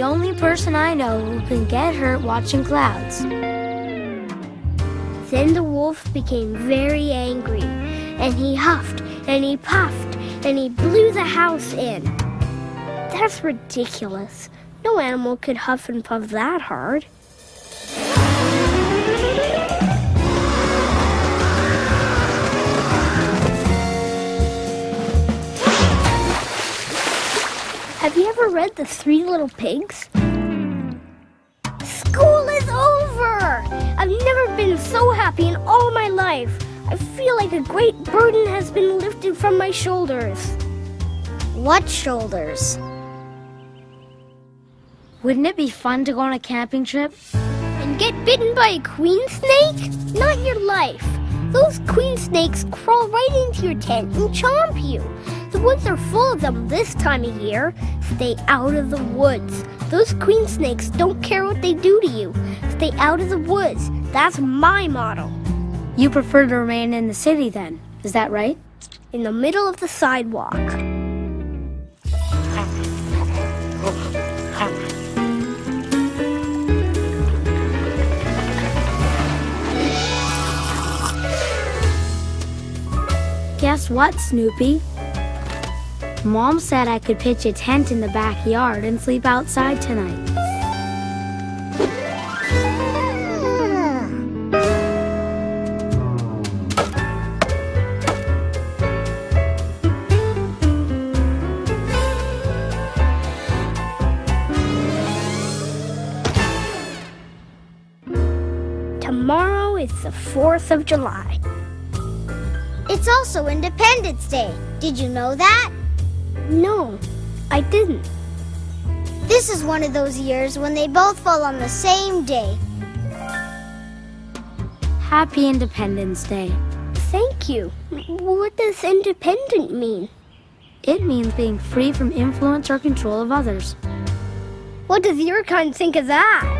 The only person I know who can get hurt watching clouds. Then the wolf became very angry, and he huffed and he puffed and he blew the house in. That's ridiculous. No animal could huff and puff that hard. Have you ever read The Three Little Pigs? School is over! I've never been so happy in all my life. I feel like a great burden has been lifted from my shoulders. What shoulders? Wouldn't it be fun to go on a camping trip? And get bitten by a queen snake? Not your life. Those queen snakes crawl right into your tent and chomp you. The woods are full of them this time of year. Stay out of the woods. Those queen snakes don't care what they do to you. Stay out of the woods. That's my motto. You prefer to remain in the city then, is that right? In the middle of the sidewalk. Guess what, Snoopy? Mom said I could pitch a tent in the backyard and sleep outside tonight. Tomorrow is the 4th of July. It's also Independence Day. Did you know that? No, I didn't. This is one of those years when they both fall on the same day. Happy Independence Day. Thank you. What does independent mean? It means being free from influence or control of others. What does your kind think of that?